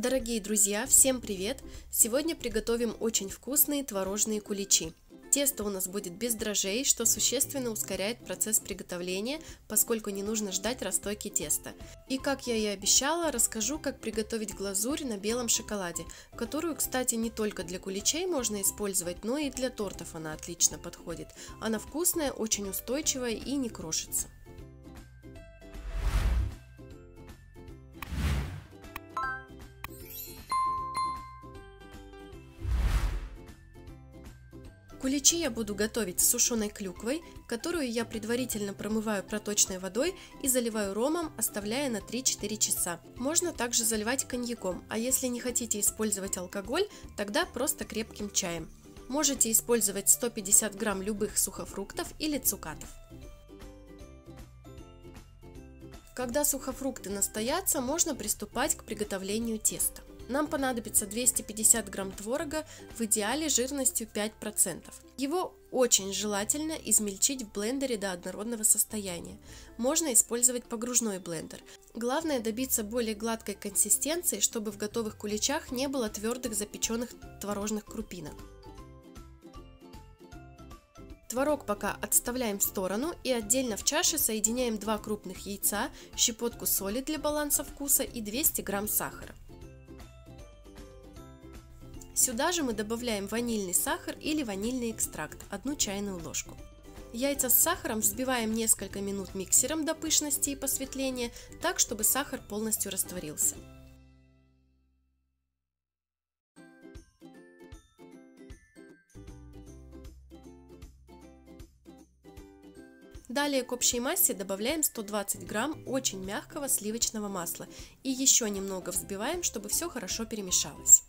Дорогие друзья, всем привет! Сегодня приготовим очень вкусные творожные куличи. Тесто у нас будет без дрожжей, что существенно ускоряет процесс приготовления, поскольку не нужно ждать расстойки теста. И как я и обещала, расскажу, как приготовить глазурь на белом шоколаде, которую, кстати, не только для куличей можно использовать, но и для тортов она отлично подходит. Она вкусная, очень устойчивая и не крошится. Куличи я буду готовить с сушеной клюквой, которую я предварительно промываю проточной водой и заливаю ромом, оставляя на 3-4 часа. Можно также заливать коньяком, а если не хотите использовать алкоголь, тогда просто крепким чаем. Можете использовать 150 грамм любых сухофруктов или цукатов. Когда сухофрукты настоятся, можно приступать к приготовлению теста. Нам понадобится 250 грамм творога, в идеале жирностью 5%. Его очень желательно измельчить в блендере до однородного состояния. Можно использовать погружной блендер. Главное добиться более гладкой консистенции, чтобы в готовых куличах не было твердых запеченных творожных крупинок. Творог пока отставляем в сторону и отдельно в чаше соединяем 2 крупных яйца, щепотку соли для баланса вкуса и 200 грамм сахара. Сюда же мы добавляем ванильный сахар или ванильный экстракт, одну чайную ложку. Яйца с сахаром взбиваем несколько минут миксером до пышности и посветления, так чтобы сахар полностью растворился. Далее к общей массе добавляем 120 грамм очень мягкого сливочного масла и еще немного взбиваем, чтобы все хорошо перемешалось.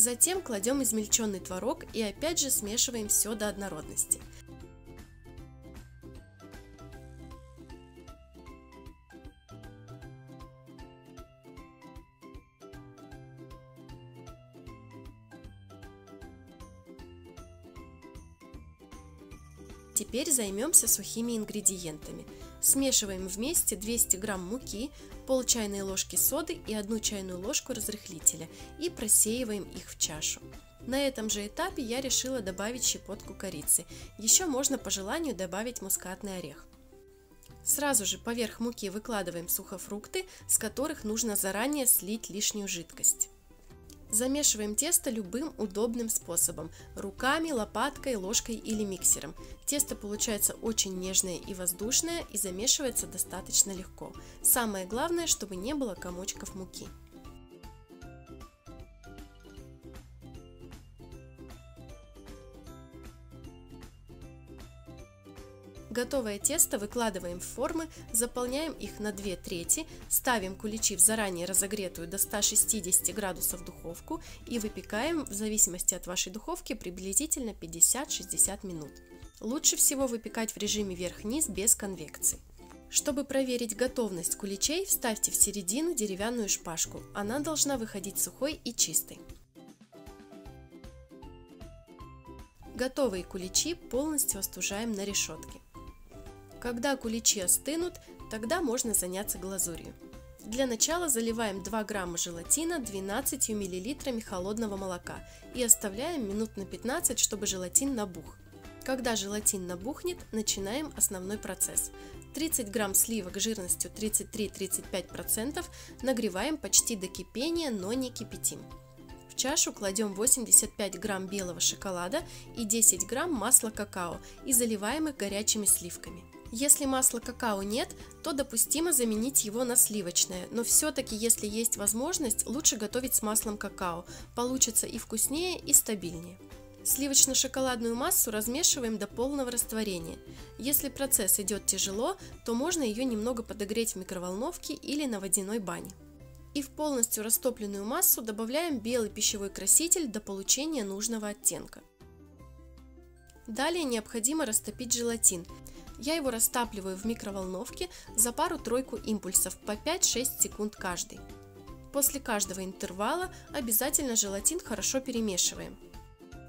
Затем кладем измельченный творог и опять же смешиваем все до однородности. Теперь займемся сухими ингредиентами. Смешиваем вместе 200 грамм муки, пол чайной ложки соды и одну чайную ложку разрыхлителя и просеиваем их в чашу. На этом же этапе я решила добавить щепотку корицы. Еще можно по желанию добавить мускатный орех. Сразу же поверх муки выкладываем сухофрукты, с которых нужно заранее слить лишнюю жидкость. Замешиваем тесто любым удобным способом – руками, лопаткой, ложкой или миксером. Тесто получается очень нежное и воздушное и замешивается достаточно легко. Самое главное, чтобы не было комочков муки. Готовое тесто выкладываем в формы, заполняем их на 2 трети, ставим куличи в заранее разогретую до 160 градусов духовку и выпекаем в зависимости от вашей духовки приблизительно 50-60 минут. Лучше всего выпекать в режиме верх-низ без конвекции. Чтобы проверить готовность куличей, вставьте в середину деревянную шпажку. Она должна выходить сухой и чистой. Готовые куличи полностью остужаем на решетке. Когда куличи остынут, тогда можно заняться глазурью. Для начала заливаем 2 грамма желатина 12 миллилитрами холодного молока и оставляем минут на 15, чтобы желатин набух. Когда желатин набухнет, начинаем основной процесс. 30 грамм сливок жирностью 33-35% нагреваем почти до кипения, но не кипятим. В чашу кладем 85 грамм белого шоколада и 10 грамм масла какао и заливаем их горячими сливками. Если масла какао нет, то допустимо заменить его на сливочное, но все-таки, если есть возможность, лучше готовить с маслом какао. Получится и вкуснее, и стабильнее. Сливочно-шоколадную массу размешиваем до полного растворения. Если процесс идет тяжело, то можно ее немного подогреть в микроволновке или на водяной бане. И в полностью растопленную массу добавляем белый пищевой краситель до получения нужного оттенка. Далее необходимо растопить желатин. Я его растапливаю в микроволновке за пару-тройку импульсов по 5-6 секунд каждый. После каждого интервала обязательно желатин хорошо перемешиваем.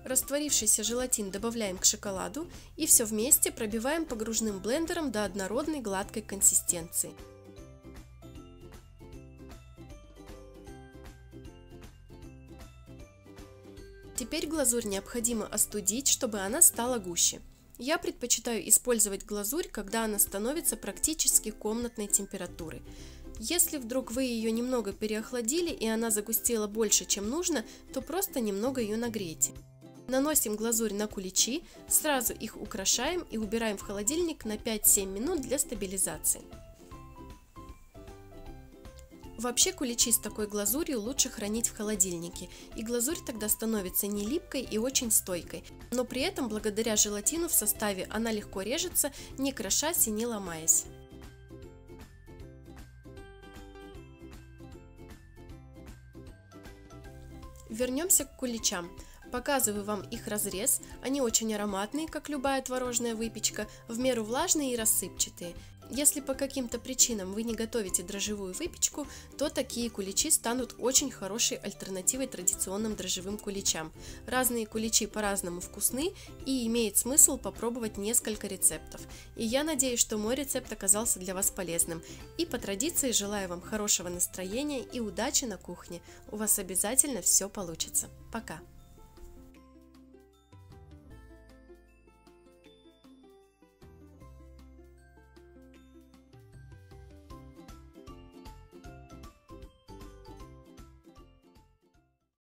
Растворившийся желатин добавляем к шоколаду и все вместе пробиваем погружным блендером до однородной гладкой консистенции. Теперь глазурь необходимо остудить, чтобы она стала гуще. Я предпочитаю использовать глазурь, когда она становится практически комнатной температуры. Если вдруг вы ее немного переохладили и она загустела больше, чем нужно, то просто немного ее нагрейте. Наносим глазурь на куличи, сразу их украшаем и убираем в холодильник на 5-7 минут для стабилизации. Вообще куличи с такой глазурью лучше хранить в холодильнике, и глазурь тогда становится не липкой и очень стойкой, но при этом благодаря желатину в составе она легко режется, не крошась и не ломаясь. Вернемся к куличам. Показываю вам их разрез. Они очень ароматные, как любая творожная выпечка, в меру влажные и рассыпчатые. Если по каким-то причинам вы не готовите дрожжевую выпечку, то такие куличи станут очень хорошей альтернативой традиционным дрожжевым куличам. Разные куличи по-разному вкусны и имеет смысл попробовать несколько рецептов. И я надеюсь, что мой рецепт оказался для вас полезным. И по традиции желаю вам хорошего настроения и удачи на кухне. У вас обязательно все получится. Пока!